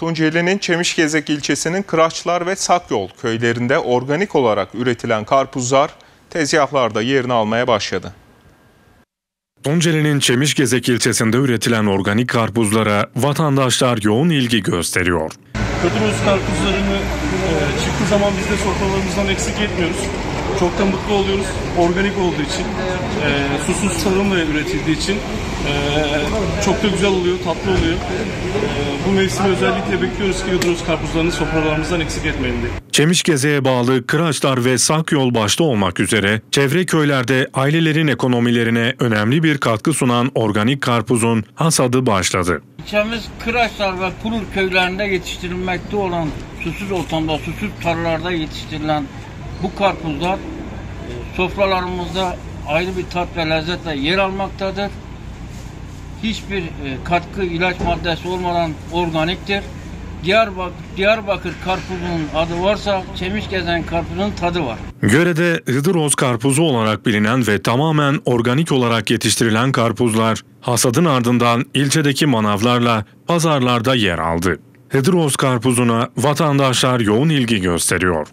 Tunceli'nin Çemişgezek ilçesinin Kıraçlar ve Sakyol köylerinde organik olarak üretilen karpuzlar tezgahlarda yerini almaya başladı. Tunceli'nin Çemişgezek ilçesinde üretilen organik karpuzlara vatandaşlar yoğun ilgi gösteriyor. Kadıroz karpuzlarını e, çıktığı zaman biz de sofralarımızdan eksik etmiyoruz. Çok da mutlu oluyoruz. Organik olduğu için, e, susuz tarımla üretildiği için e, çok da güzel oluyor, tatlı oluyor. E, bu mevsimi özellikle bekliyoruz ki Kadıroz karpuzlarını sofralarımızdan eksik etmeyin diye. Çemişgeze'ye bağlı Kıraçlar ve Sakyol başta olmak üzere çevre köylerde ailelerin ekonomilerine önemli bir katkı sunan organik karpuzun hasadı başladı. İlçemiz Kıraçlar ve Pulur köylerinde yetiştirilmekte olan susuz ortamda, susuz tarlalarda yetiştirilen bu karpuzlar sofralarımızda ayrı bir tat ve lezzetle yer almaktadır. Hiçbir e, katkı, ilaç maddesi olmadan organiktir. Diyarbakır, Diyarbakır karpuzunun adı varsa Çemiş Gezen karpuzunun tadı var. Göre'de Hıdroz karpuzu olarak bilinen ve tamamen organik olarak yetiştirilen karpuzlar hasadın ardından ilçedeki manavlarla pazarlarda yer aldı. Hıdroz karpuzuna vatandaşlar yoğun ilgi gösteriyor.